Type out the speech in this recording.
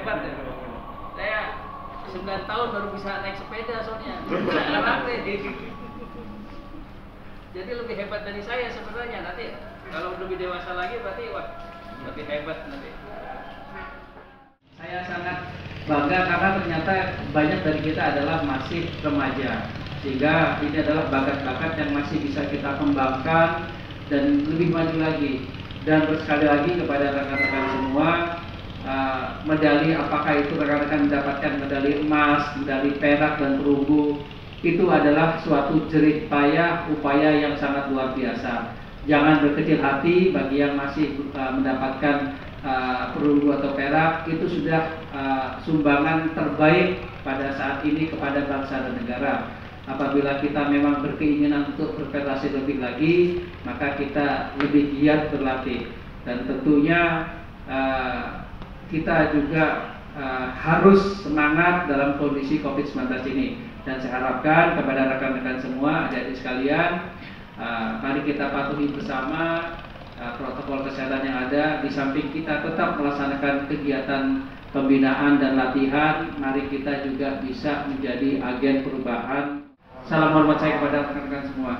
hebat ya. Saya 9 tahun baru bisa naik sepeda soalnya. Jadi lebih hebat dari saya sebenarnya nanti. Kalau lebih dewasa lagi berarti wah lebih hebat nanti. Saya sangat bangga karena ternyata banyak dari kita adalah masih remaja. Sehingga ini adalah bakat-bakat yang masih bisa kita kembangkan dan lebih maju lagi. Dan sekali lagi kepada rekan-rekan semua, uh, medali apakah itu rekan-rekan mendapatkan medali emas, medali perak dan perunggu, itu adalah suatu jerih payah upaya yang sangat luar biasa. Jangan berkecil hati bagi yang masih uh, mendapatkan uh, perunggu atau perak itu sudah uh, sumbangan terbaik pada saat ini kepada bangsa dan negara. Apabila kita memang berkeinginan untuk berprestasi lebih lagi, maka kita lebih giat berlatih dan tentunya kita juga uh, harus semangat dalam kondisi COVID-19 ini. Dan saya harapkan kepada rekan-rekan semua adik-adik sekalian uh, mari kita patuhi bersama uh, protokol kesehatan yang ada. Di samping kita tetap melaksanakan kegiatan pembinaan dan latihan mari kita juga bisa menjadi agen perubahan. Salam hormat saya kepada rekan-rekan semua